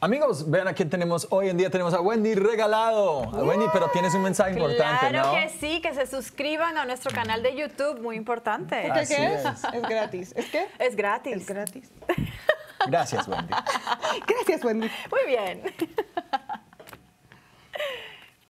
Amigos, vean a quién tenemos hoy en día. Tenemos a Wendy regalado. A Wendy, pero tienes un mensaje importante, Claro que sí, que se suscriban a nuestro canal de YouTube, muy importante. ¿Qué, es? es. es? gratis. ¿Es qué? Es gratis. Es gratis. Gracias, Wendy. Gracias, Wendy. Muy bien.